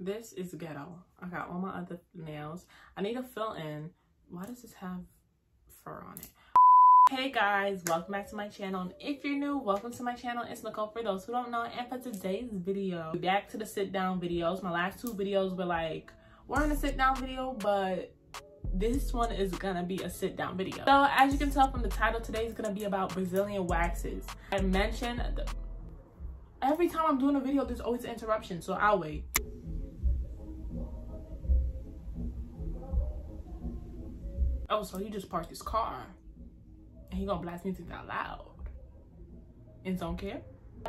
this is ghetto. I got all my other nails. I need to fill in. Why does this have fur on it? Hey guys, welcome back to my channel. And if you're new, welcome to my channel. It's Nicole for those who don't know. And for today's video, back to the sit down videos. My last two videos were like, we're in a sit down video, but this one is gonna be a sit down video. So as you can tell from the title, today is gonna be about Brazilian waxes. I mentioned every time I'm doing a video, there's always an interruption, so I'll wait. Oh, so he just parked his car and he gonna blast music out loud and don't care.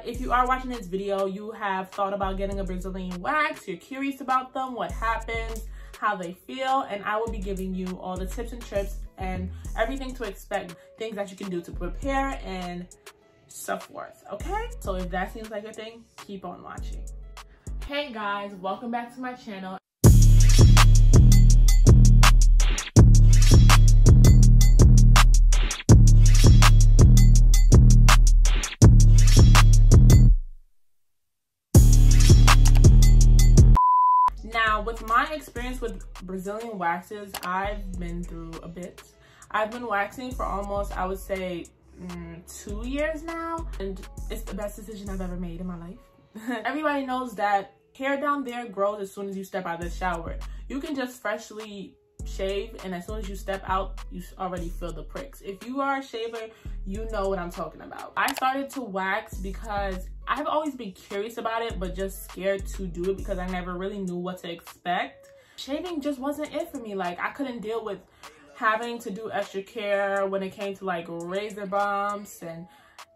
If you are watching this video, you have thought about getting a Brazilian wax, you're curious about them, what happens, how they feel, and I will be giving you all the tips and tricks and everything to expect, things that you can do to prepare and so forth, okay? So if that seems like a thing, keep on watching. Hey guys, welcome back to my channel. Now, with my experience with Brazilian waxes, I've been through a bit. I've been waxing for almost, I would say, mm, two years now. And it's the best decision I've ever made in my life. Everybody knows that hair down there grows as soon as you step out of the shower. You can just freshly shave and as soon as you step out you already feel the pricks if you are a shaver you know what i'm talking about i started to wax because i've always been curious about it but just scared to do it because i never really knew what to expect shaving just wasn't it for me like i couldn't deal with having to do extra care when it came to like razor bumps and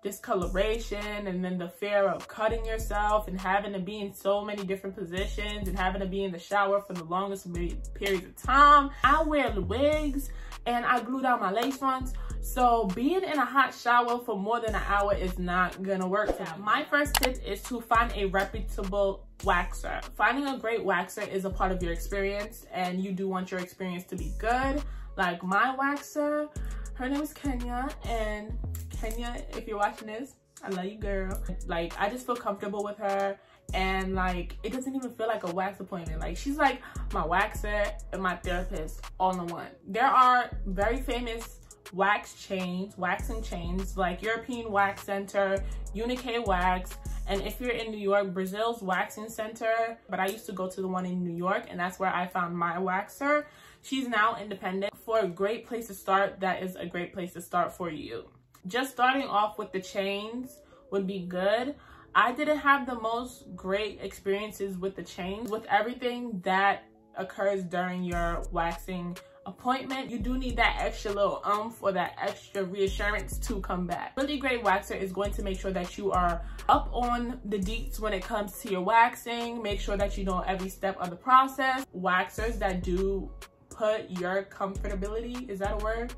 discoloration and then the fear of cutting yourself and having to be in so many different positions and having to be in the shower for the longest periods of time. I wear wigs and I glue down my lace fronts. So being in a hot shower for more than an hour is not gonna work. My first tip is to find a reputable waxer. Finding a great waxer is a part of your experience and you do want your experience to be good. Like my waxer, her name is Kenya and Kenya, if you're watching this, I love you, girl. Like, I just feel comfortable with her and like it doesn't even feel like a wax appointment like she's like my waxer and my therapist all in one there are very famous wax chains waxing chains like european wax center unik wax and if you're in new york brazil's waxing center but i used to go to the one in new york and that's where i found my waxer she's now independent for a great place to start that is a great place to start for you just starting off with the chains would be good. I didn't have the most great experiences with the chains. With everything that occurs during your waxing appointment, you do need that extra little umph or that extra reassurance to come back. Really great waxer is going to make sure that you are up on the deets when it comes to your waxing. Make sure that you know every step of the process. Waxers that do put your comfortability, is that a word?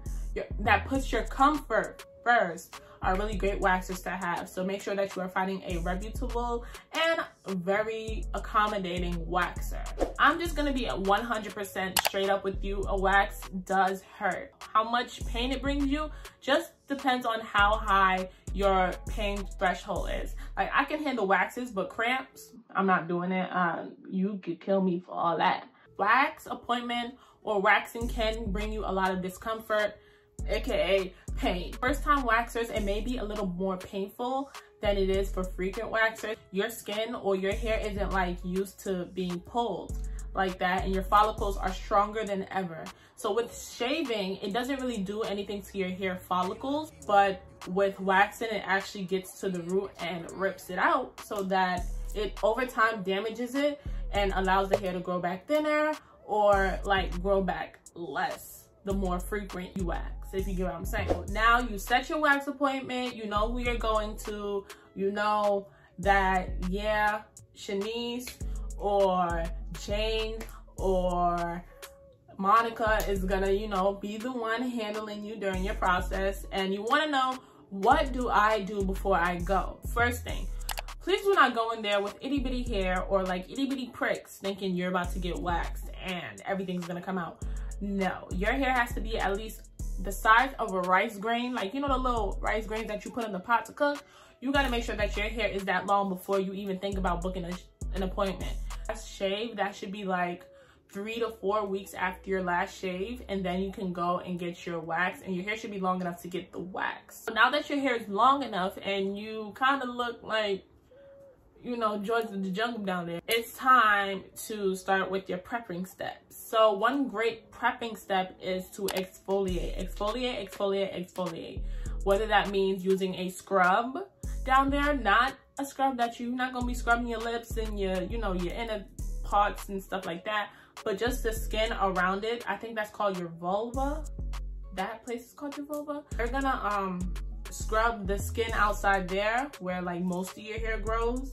That puts your comfort first are really great waxers to have. So make sure that you are finding a reputable and very accommodating waxer. I'm just gonna be 100% straight up with you. A wax does hurt. How much pain it brings you just depends on how high your pain threshold is. Like I can handle waxes, but cramps, I'm not doing it. Um, you could kill me for all that. Wax appointment or waxing can bring you a lot of discomfort aka pain. First time waxers, it may be a little more painful than it is for frequent waxers. Your skin or your hair isn't like used to being pulled like that and your follicles are stronger than ever. So with shaving, it doesn't really do anything to your hair follicles, but with waxing, it actually gets to the root and rips it out so that it over time damages it and allows the hair to grow back thinner or like grow back less the more frequent you wax if you get what I'm saying. Now you set your wax appointment, you know who you're going to, you know that, yeah, Shanice or Jane or Monica is gonna, you know, be the one handling you during your process. And you wanna know, what do I do before I go? First thing, please do not go in there with itty bitty hair or like itty bitty pricks thinking you're about to get waxed and everything's gonna come out. No, your hair has to be at least the size of a rice grain, like you know the little rice grains that you put in the pot to cook, you gotta make sure that your hair is that long before you even think about booking a, an appointment. shave, that should be like three to four weeks after your last shave and then you can go and get your wax and your hair should be long enough to get the wax. So now that your hair is long enough and you kind of look like you know, George of the Jungle down there. It's time to start with your prepping steps. So one great prepping step is to exfoliate, exfoliate, exfoliate, exfoliate. Whether that means using a scrub down there, not a scrub that you're not gonna be scrubbing your lips and your, you know, your inner parts and stuff like that, but just the skin around it. I think that's called your vulva. That place is called your vulva. You're gonna um scrub the skin outside there where like most of your hair grows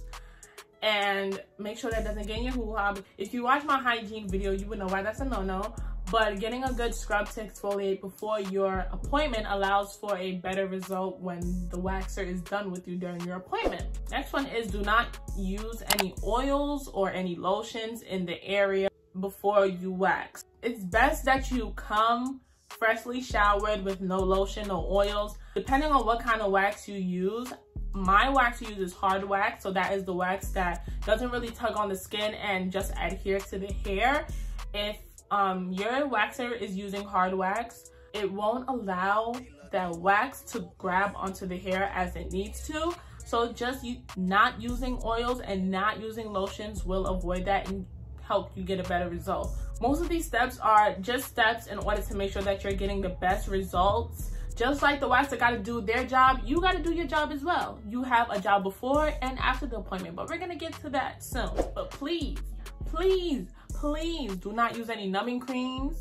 and make sure that doesn't get in your hoo-ha. If you watch my hygiene video, you would know why that's a no-no. But getting a good scrub to exfoliate before your appointment allows for a better result when the waxer is done with you during your appointment. Next one is do not use any oils or any lotions in the area before you wax. It's best that you come freshly showered with no lotion or oils. Depending on what kind of wax you use, my wax uses hard wax so that is the wax that doesn't really tug on the skin and just adhere to the hair. If um, your waxer is using hard wax it won't allow that wax to grab onto the hair as it needs to. So just not using oils and not using lotions will avoid that and help you get a better result. Most of these steps are just steps in order to make sure that you're getting the best results just like the waxer got to do their job, you got to do your job as well. You have a job before and after the appointment, but we're going to get to that soon. But please, please, please do not use any numbing creams,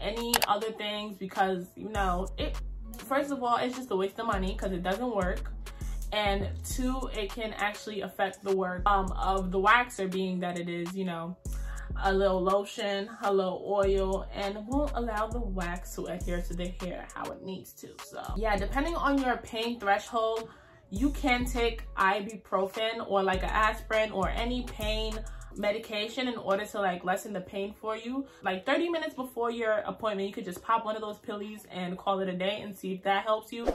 any other things because, you know, it. first of all, it's just a waste of money because it doesn't work. And two, it can actually affect the work um, of the waxer being that it is, you know, a little lotion, a little oil, and won't allow the wax to adhere to the hair how it needs to. So yeah, depending on your pain threshold, you can take ibuprofen or like an aspirin or any pain medication in order to like lessen the pain for you. Like 30 minutes before your appointment, you could just pop one of those pillies and call it a day and see if that helps you.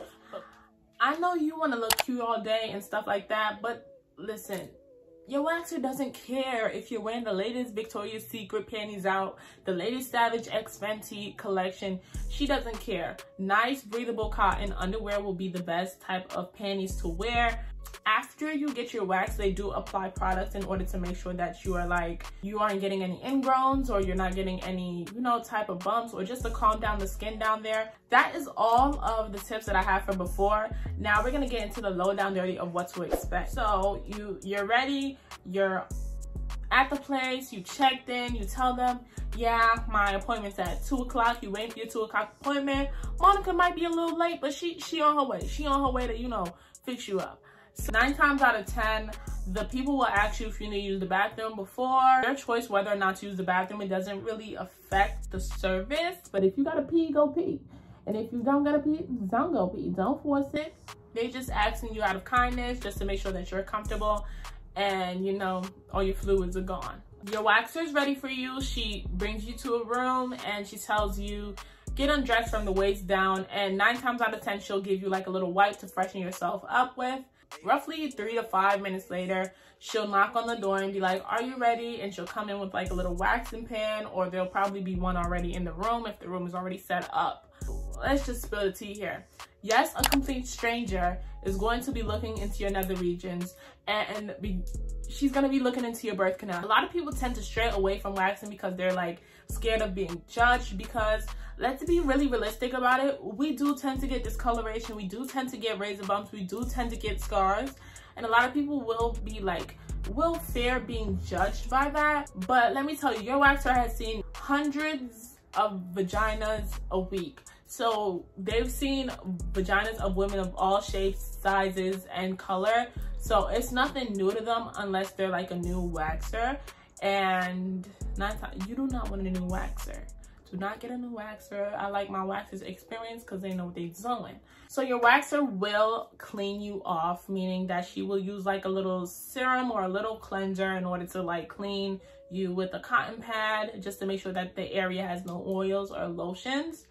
I know you want to look cute all day and stuff like that, but listen, your waxer doesn't care if you're wearing the latest Victoria's Secret panties out, the latest Savage X Fenty collection. She doesn't care. Nice breathable cotton underwear will be the best type of panties to wear after you get your wax they do apply products in order to make sure that you are like you aren't getting any ingrowns or you're not getting any you know type of bumps or just to calm down the skin down there. That is all of the tips that i have for before. Now we're gonna get into the low down dirty of what to expect. So you you're ready you're at the place you checked in you tell them yeah my appointment's at two o'clock you wait for your two o'clock appointment. Monica might be a little late but she she on her way. She on her way to you know fix you up so nine times out of 10, the people will ask you if you need to use the bathroom before. Your choice whether or not to use the bathroom, it doesn't really affect the service. But if you gotta pee, go pee. And if you don't gotta pee, don't go pee. Don't force it. They just asking you out of kindness just to make sure that you're comfortable and you know, all your fluids are gone. Your waxer is ready for you. She brings you to a room and she tells you get undressed from the waist down and nine times out of 10, she'll give you like a little wipe to freshen yourself up with. Roughly three to five minutes later, she'll knock on the door and be like, are you ready? And she'll come in with like a little waxing pan or there'll probably be one already in the room if the room is already set up. Let's just spill the tea here. Yes, a complete stranger is going to be looking into your nether regions and be she's gonna be looking into your birth canal. A lot of people tend to stray away from waxing because they're like scared of being judged because let's be really realistic about it. We do tend to get discoloration. We do tend to get razor bumps. We do tend to get scars. And a lot of people will be like, will fear being judged by that. But let me tell you, your waxer has seen hundreds of vaginas a week. So they've seen vaginas of women of all shapes, sizes, and color. So it's nothing new to them unless they're like a new waxer. And you do not want a new waxer. Do not get a new waxer. I like my waxers experience because they know what they're doing. So your waxer will clean you off, meaning that she will use like a little serum or a little cleanser in order to like clean you with a cotton pad just to make sure that the area has no oils or lotions.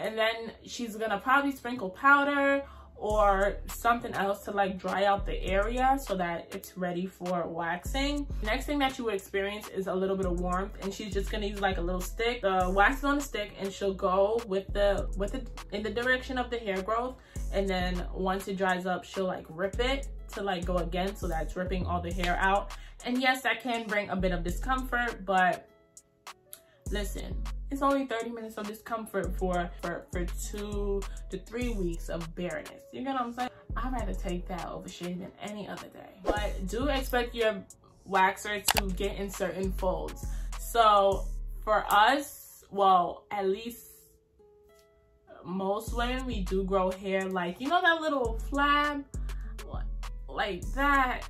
And then she's gonna probably sprinkle powder or something else to like dry out the area so that it's ready for waxing. Next thing that you will experience is a little bit of warmth and she's just gonna use like a little stick. The wax is on the stick and she'll go with the with it in the direction of the hair growth and then once it dries up she'll like rip it to like go again so that it's ripping all the hair out. And yes, that can bring a bit of discomfort, but listen, it's only 30 minutes of discomfort for, for, for two to three weeks of bareness. You know what I'm saying? I'd rather take that over shaving any other day. But do expect your waxer to get in certain folds. So for us, well, at least most women, we do grow hair like, you know that little flab? Like that.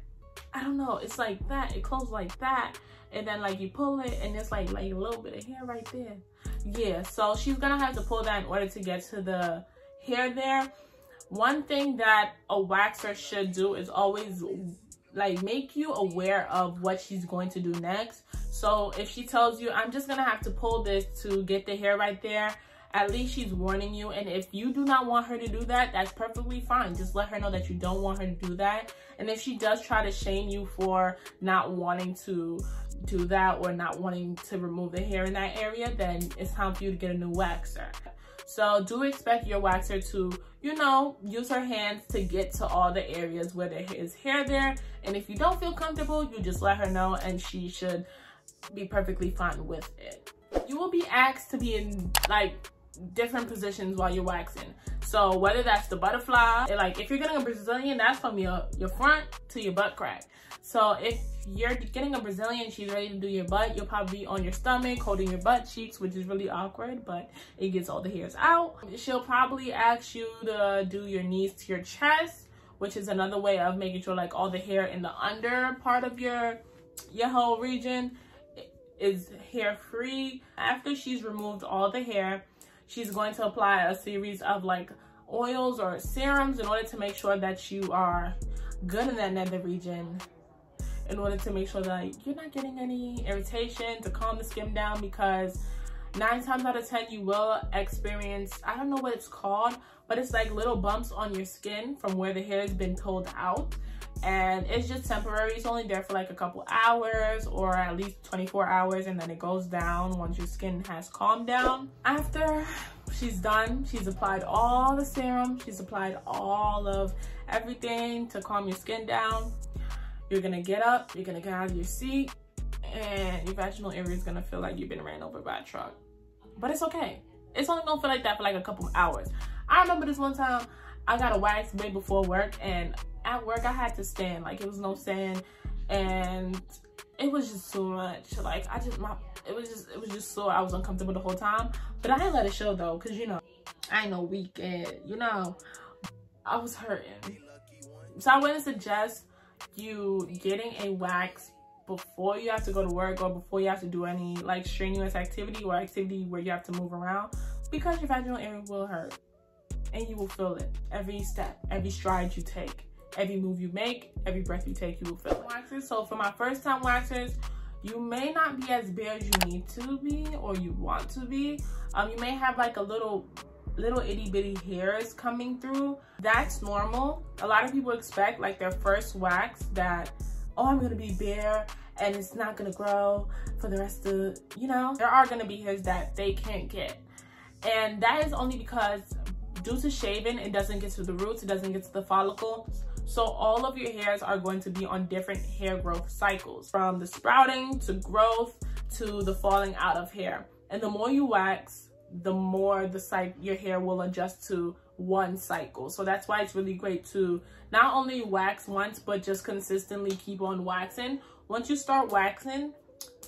I don't know. It's like that. It closes like that and then like you pull it and it's like like a little bit of hair right there yeah so she's gonna have to pull that in order to get to the hair there. One thing that a waxer should do is always like make you aware of what she's going to do next. So if she tells you i'm just gonna have to pull this to get the hair right there at least she's warning you. And if you do not want her to do that that's perfectly fine. Just let her know that you don't want her to do that. And if she does try to shame you for not wanting to do that or not wanting to remove the hair in that area, then it's time for you to get a new waxer. So do expect your waxer to, you know, use her hands to get to all the areas where there is hair there. And if you don't feel comfortable, you just let her know and she should be perfectly fine with it. You will be asked to be in like different positions while you're waxing. So whether that's the butterfly, like if you're getting a Brazilian, that's from your, your front to your butt crack. So if you're getting a Brazilian, she's ready to do your butt, you'll probably be on your stomach, holding your butt cheeks, which is really awkward, but it gets all the hairs out. She'll probably ask you to do your knees to your chest, which is another way of making sure like all the hair in the under part of your, your whole region is hair free. After she's removed all the hair, she's going to apply a series of like oils or serums in order to make sure that you are good in that nether region. In order to make sure that you're not getting any irritation to calm the skin down because nine times out of ten you will experience i don't know what it's called but it's like little bumps on your skin from where the hair has been pulled out and it's just temporary. It's only there for like a couple hours or at least 24 hours and then it goes down once your skin has calmed down. After she's done she's applied all the serum. She's applied all of everything to calm your skin down. You're gonna get up. You're gonna get out of your seat. And your vaginal area is gonna feel like you've been ran over by a truck. But it's okay. It's only gonna feel like that for like a couple hours. I remember this one time i got a wax way before work and at work I had to stand like it was no stand and it was just so much like I just my it was just it was just so I was uncomfortable the whole time but I didn't let it show though because you know I ain't no weekend you know. I was hurting. So I wouldn't suggest you getting a wax before you have to go to work or before you have to do any like strenuous activity or activity where you have to move around because your vaginal area will hurt and you will feel it every step every stride you take every move you make, every breath you take, you will feel it. So for my first time waxers, you may not be as bare as you need to be or you want to be. Um, you may have like a little little itty bitty hairs coming through. That's normal. A lot of people expect like their first wax that, oh, I'm gonna be bare and it's not gonna grow for the rest of, you know, there are gonna be hairs that they can't get. And that is only because due to shaving, it doesn't get to the roots, it doesn't get to the follicles. So all of your hairs are going to be on different hair growth cycles from the sprouting to growth to the falling out of hair. And the more you wax, the more the your hair will adjust to one cycle. So that's why it's really great to not only wax once, but just consistently keep on waxing. Once you start waxing,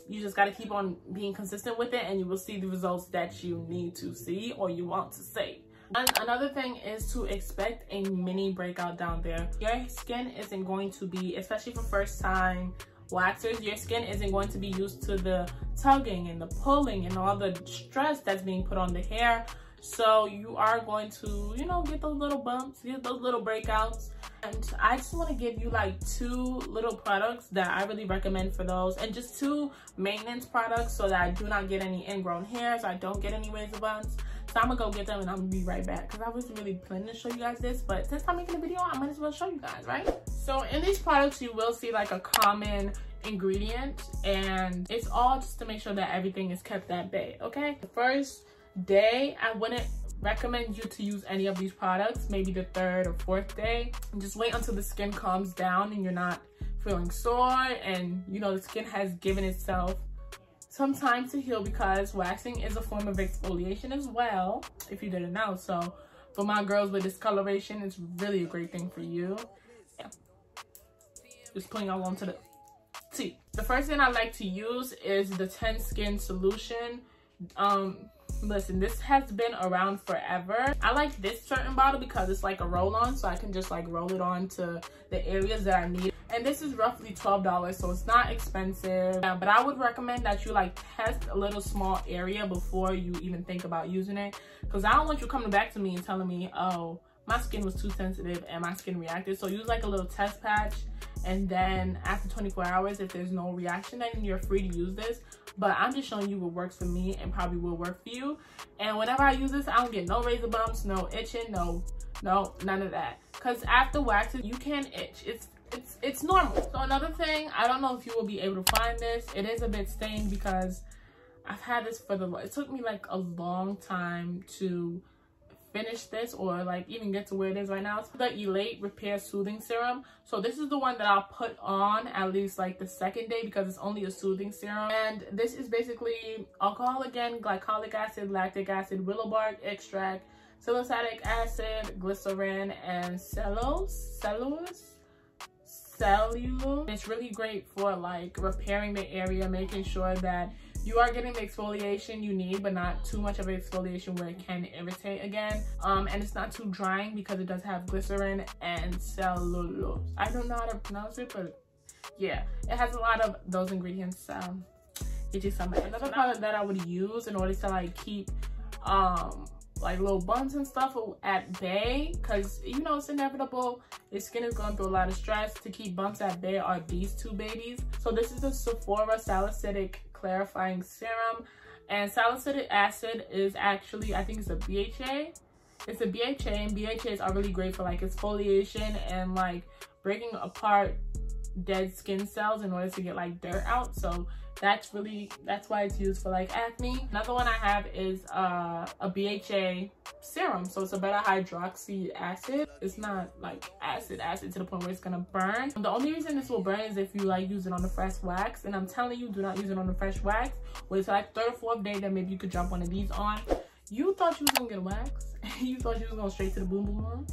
you just got to keep on being consistent with it and you will see the results that you need to see or you want to see. And another thing is to expect a mini breakout down there. Your skin isn't going to be, especially for first time waxers, your skin isn't going to be used to the tugging and the pulling and all the stress that's being put on the hair. So you are going to, you know, get those little bumps, get those little breakouts. And I just want to give you like two little products that I really recommend for those and just two maintenance products so that I do not get any ingrown hairs, I don't get any razor bumps So I'm gonna go get them and I'm gonna be right back because I wasn't really planning to show you guys this, but since I'm making a video, I might as well show you guys, right? So in these products, you will see like a common ingredient and it's all just to make sure that everything is kept at bay, okay? The first day, I wouldn't recommend you to use any of these products, maybe the third or fourth day. And just wait until the skin calms down and you're not feeling sore and you know the skin has given itself some time to heal because waxing is a form of exfoliation as well, if you didn't know. So for my girls with discoloration, it's really a great thing for you. Yeah. Just putting all onto the tea. The first thing I like to use is the Tend Skin Solution. Um, listen, this has been around forever. I like this certain bottle because it's like a roll-on, so I can just like roll it on to the areas that I need. And this is roughly $12 so it's not expensive. Yeah, but I would recommend that you like test a little small area before you even think about using it. Because I don't want you coming back to me and telling me oh my skin was too sensitive and my skin reacted. So use like a little test patch and then after 24 hours if there's no reaction then you're free to use this. But i'm just showing you what works for me and probably will work for you. And whenever i use this i don't get no razor bumps no itching no no none of that. Because after waxing you can itch. It's it's it's normal. So another thing i don't know if you will be able to find this. It is a bit stained because i've had this for the it took me like a long time to finish this or like even get to where it is right now. It's the elate repair soothing serum. So this is the one that i'll put on at least like the second day because it's only a soothing serum. And this is basically alcohol again glycolic acid lactic acid willow bark extract salicylic acid glycerin and cellulose cellulose? Cellulose. It's really great for like repairing the area, making sure that you are getting the exfoliation you need, but not too much of an exfoliation where it can irritate again. Um, and it's not too drying because it does have glycerin and cellulose. I don't know how to pronounce it, but yeah, it has a lot of those ingredients. Um, get you some. Another product that I would use in order to like keep um like little bumps and stuff at bay because you know it's inevitable your skin is going through a lot of stress to keep bumps at bay are these two babies so this is the sephora salicylic clarifying serum. And salicylic acid is actually i think it's a bha it's a bha and bhas are really great for like exfoliation and like breaking apart dead skin cells in order to get like dirt out. So that's really that's why it's used for like acne. Another one i have is uh, a bha serum. So it's a beta hydroxy acid. It's not like acid acid to the point where it's gonna burn. The only reason this will burn is if you like use it on the fresh wax. And i'm telling you do not use it on the fresh wax. Wait till like third or fourth day then maybe you could jump one of these on you thought you was gonna get a wax you thought you was going straight to the boom boom room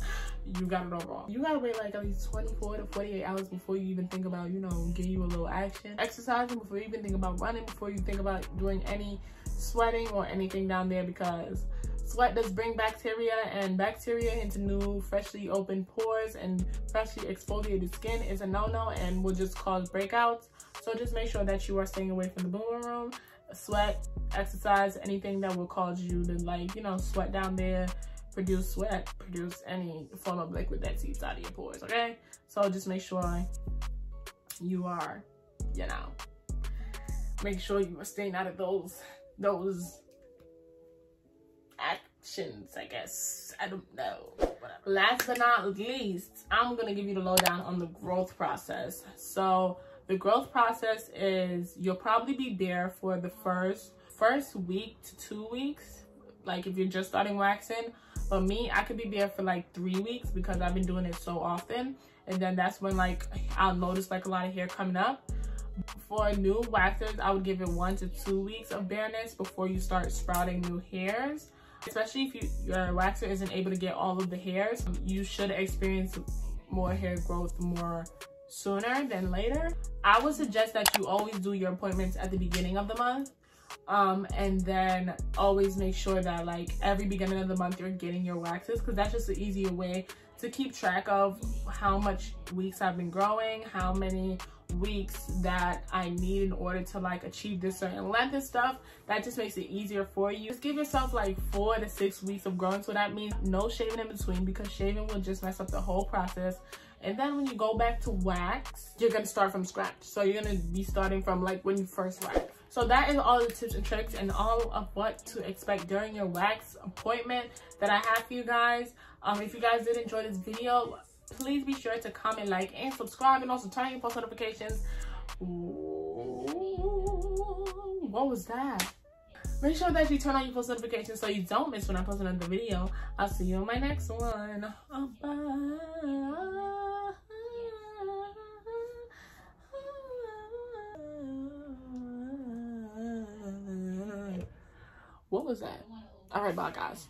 you got it all wrong. You gotta wait like at least 24 to 48 hours before you even think about you know getting you a little action. Exercising before you even think about running before you think about doing any sweating or anything down there because sweat does bring bacteria and bacteria into new freshly opened pores and freshly exfoliated skin is a no-no and will just cause breakouts. So just make sure that you are staying away from the boom boom room sweat exercise anything that will cause you to like you know sweat down there produce sweat produce any form of liquid that seeps out of your pores okay? So just make sure you are you know make sure you are staying out of those those actions i guess. I don't know. Whatever. last but not least i'm gonna give you the lowdown on the growth process. So the growth process is you'll probably be bare for the first first week to two weeks. Like if you're just starting waxing. But me, I could be bare for like three weeks because I've been doing it so often. And then that's when like I'll notice like a lot of hair coming up. For new waxers, I would give it one to two weeks of bareness before you start sprouting new hairs. Especially if you, your waxer isn't able to get all of the hairs, you should experience more hair growth more sooner than later. I would suggest that you always do your appointments at the beginning of the month. Um, and then always make sure that like every beginning of the month you're getting your waxes because that's just an easier way to keep track of how much weeks I've been growing, how many weeks that I need in order to like achieve this certain length and stuff. That just makes it easier for you. Just give yourself like four to six weeks of growing. So that means no shaving in between because shaving will just mess up the whole process. And then when you go back to wax, you're gonna start from scratch. So you're gonna be starting from like when you first wax. So that is all the tips and tricks and all of what to expect during your wax appointment that I have for you guys. Um, if you guys did enjoy this video, please be sure to comment, like, and subscribe, and also turn on your post notifications. Ooh, what was that? Make sure that you turn on your post notifications so you don't miss when I post another video. I'll see you in my next one. Bye. What was that? All right, bye, guys.